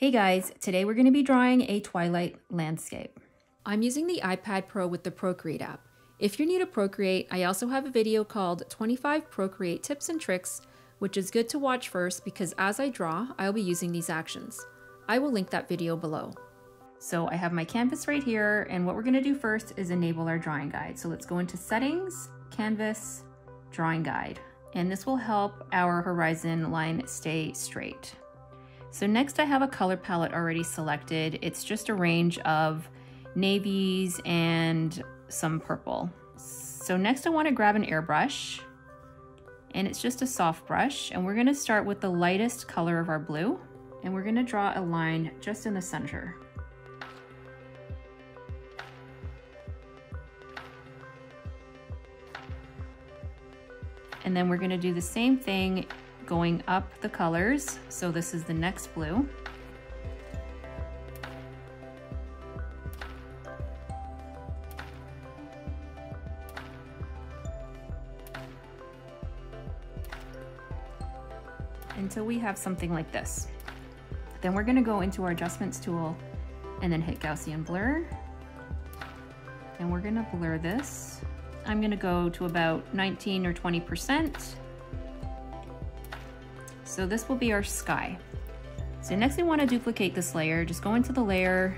Hey guys, today we're going to be drawing a twilight landscape. I'm using the iPad Pro with the Procreate app. If you're new to Procreate, I also have a video called 25 Procreate Tips and Tricks, which is good to watch first because as I draw, I'll be using these actions. I will link that video below. So I have my canvas right here, and what we're gonna do first is enable our drawing guide. So let's go into Settings, Canvas, Drawing Guide. And this will help our horizon line stay straight. So next I have a color palette already selected. It's just a range of navies and some purple. So next I wanna grab an airbrush and it's just a soft brush and we're gonna start with the lightest color of our blue and we're gonna draw a line just in the center. And then we're gonna do the same thing going up the colors. So this is the next blue. Until we have something like this. Then we're gonna go into our adjustments tool and then hit Gaussian blur. And we're gonna blur this. I'm gonna go to about 19 or 20%. So this will be our sky. So next we wanna duplicate this layer. Just go into the layer,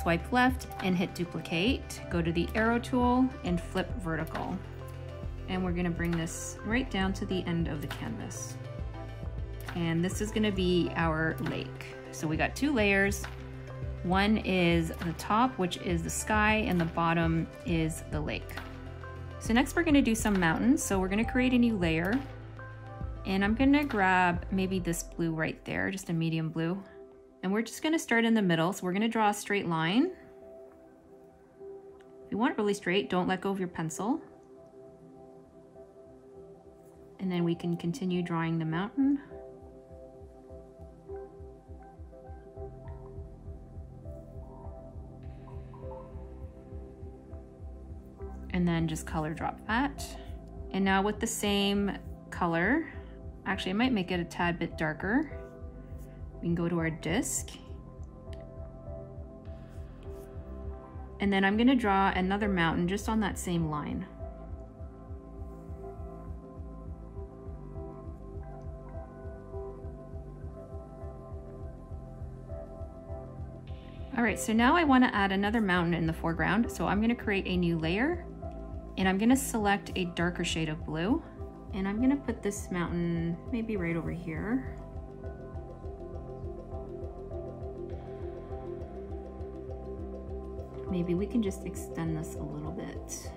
swipe left and hit duplicate. Go to the arrow tool and flip vertical. And we're gonna bring this right down to the end of the canvas. And this is gonna be our lake. So we got two layers. One is the top, which is the sky, and the bottom is the lake. So next we're gonna do some mountains. So we're gonna create a new layer. And I'm gonna grab maybe this blue right there, just a medium blue. And we're just gonna start in the middle. So we're gonna draw a straight line. If you want it really straight, don't let go of your pencil. And then we can continue drawing the mountain. And then just color drop that. And now with the same color, Actually, I might make it a tad bit darker. We can go to our disc. And then I'm gonna draw another mountain just on that same line. All right, so now I wanna add another mountain in the foreground. So I'm gonna create a new layer and I'm gonna select a darker shade of blue. And I'm gonna put this mountain maybe right over here. Maybe we can just extend this a little bit.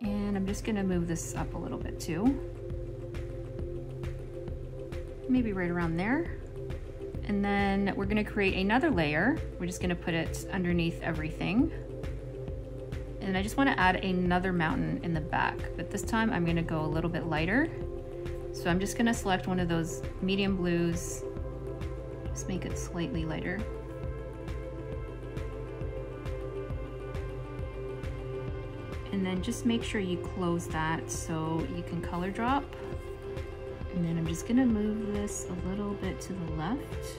And I'm just gonna move this up a little bit too. Maybe right around there. And then we're gonna create another layer. We're just gonna put it underneath everything. And I just wanna add another mountain in the back, but this time I'm gonna go a little bit lighter. So I'm just gonna select one of those medium blues, just make it slightly lighter. And then just make sure you close that so you can color drop. And then I'm just gonna move this a little bit to the left.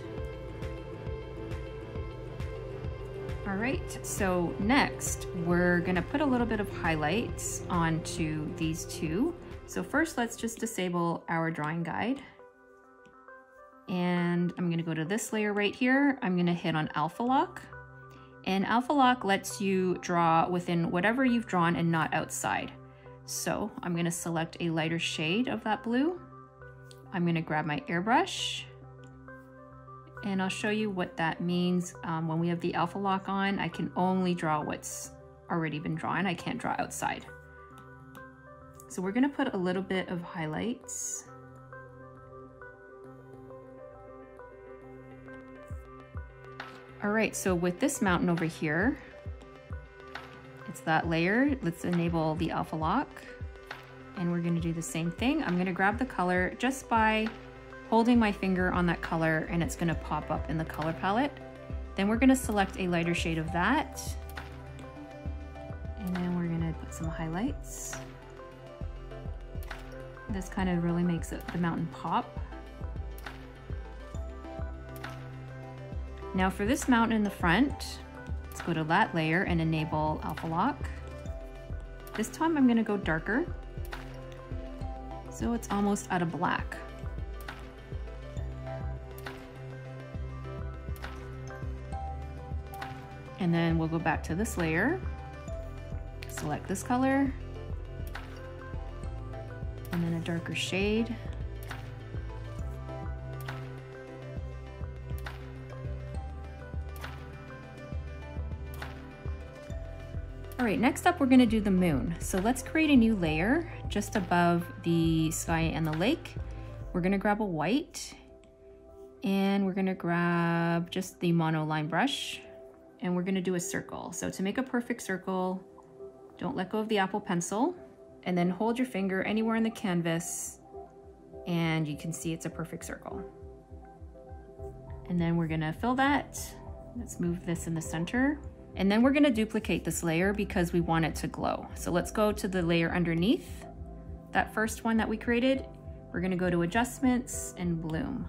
All right, so next we're gonna put a little bit of highlights onto these two. So first let's just disable our drawing guide. And I'm gonna go to this layer right here. I'm gonna hit on Alpha Lock. And Alpha Lock lets you draw within whatever you've drawn and not outside. So I'm gonna select a lighter shade of that blue. I'm gonna grab my airbrush and I'll show you what that means. Um, when we have the alpha lock on, I can only draw what's already been drawn. I can't draw outside. So we're gonna put a little bit of highlights. All right, so with this mountain over here, it's that layer. Let's enable the alpha lock. And we're gonna do the same thing. I'm gonna grab the color just by holding my finger on that color and it's gonna pop up in the color palette. Then we're gonna select a lighter shade of that. And then we're gonna put some highlights. This kind of really makes it, the mountain pop. Now for this mountain in the front, let's go to that layer and enable alpha lock. This time I'm gonna go darker. So it's almost out of black. And then we'll go back to this layer, select this color, and then a darker shade. All right, next up we're gonna do the moon. So let's create a new layer just above the sky and the lake. We're gonna grab a white and we're gonna grab just the monoline brush and we're gonna do a circle. So to make a perfect circle, don't let go of the Apple Pencil and then hold your finger anywhere in the canvas and you can see it's a perfect circle. And then we're gonna fill that. Let's move this in the center. And then we're gonna duplicate this layer because we want it to glow. So let's go to the layer underneath, that first one that we created. We're gonna go to adjustments and bloom.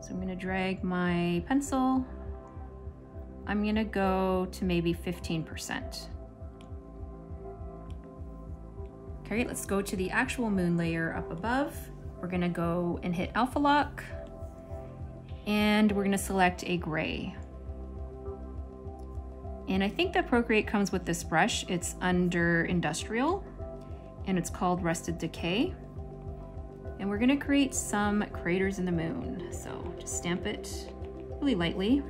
So I'm gonna drag my pencil. I'm gonna go to maybe 15%. Okay, let's go to the actual moon layer up above. We're gonna go and hit alpha lock and we're gonna select a gray. And I think that Procreate comes with this brush. It's under Industrial, and it's called Rusted Decay. And we're gonna create some craters in the moon. So just stamp it really lightly.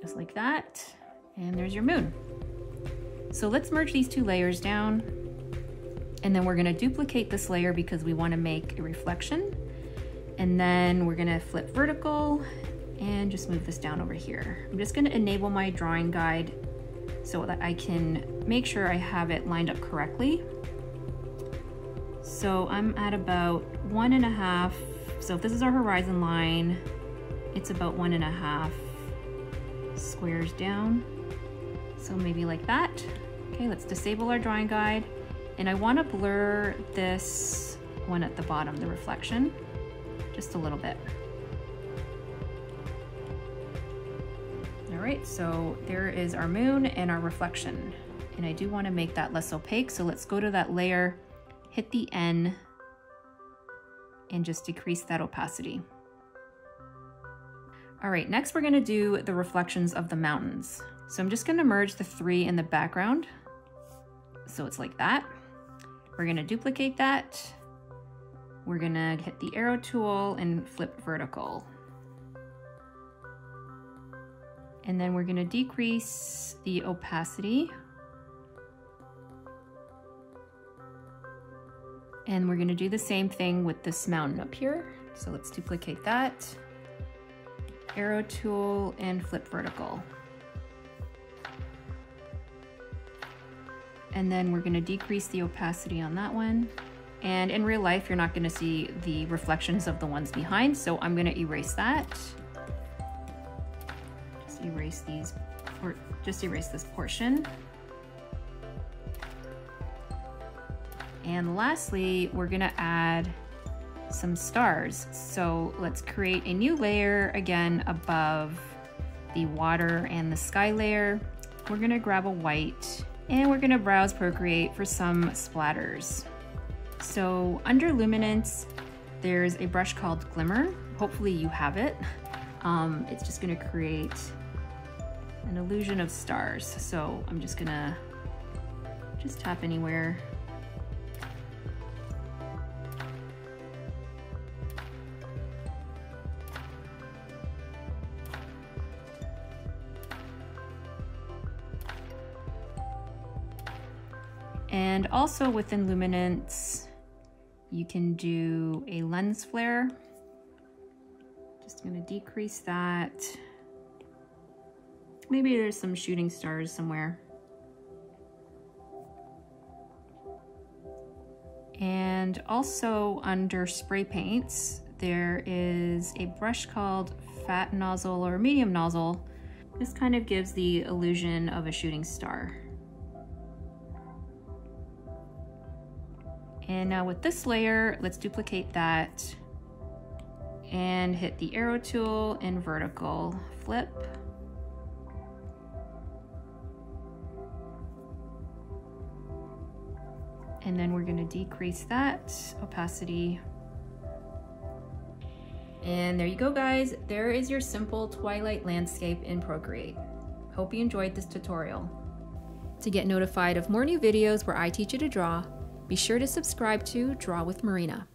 Just like that. And there's your moon. So let's merge these two layers down. And then we're gonna duplicate this layer because we wanna make a reflection. And then we're gonna flip vertical and just move this down over here. I'm just gonna enable my drawing guide so that I can make sure I have it lined up correctly. So I'm at about one and a half. So if this is our horizon line, it's about one and a half squares down. So maybe like that. Okay, let's disable our drawing guide. And I wanna blur this one at the bottom, the reflection just a little bit. All right, so there is our moon and our reflection. And I do wanna make that less opaque, so let's go to that layer, hit the N, and just decrease that opacity. All right, next we're gonna do the reflections of the mountains. So I'm just gonna merge the three in the background. So it's like that. We're gonna duplicate that we're gonna hit the arrow tool and flip vertical. And then we're gonna decrease the opacity. And we're gonna do the same thing with this mountain up here. So let's duplicate that. Arrow tool and flip vertical. And then we're gonna decrease the opacity on that one. And in real life, you're not gonna see the reflections of the ones behind, so I'm gonna erase that. Just erase these, or just erase this portion. And lastly, we're gonna add some stars. So let's create a new layer again above the water and the sky layer. We're gonna grab a white and we're gonna browse Procreate for some splatters. So under Luminance, there's a brush called Glimmer. Hopefully you have it. Um, it's just gonna create an illusion of stars. So I'm just gonna just tap anywhere. Also within Luminance, you can do a lens flare. Just gonna decrease that. Maybe there's some shooting stars somewhere. And also under spray paints, there is a brush called fat nozzle or medium nozzle. This kind of gives the illusion of a shooting star. And now with this layer, let's duplicate that and hit the arrow tool in vertical flip. And then we're gonna decrease that opacity. And there you go guys, there is your simple twilight landscape in Procreate. Hope you enjoyed this tutorial. To get notified of more new videos where I teach you to draw, be sure to subscribe to Draw with Marina.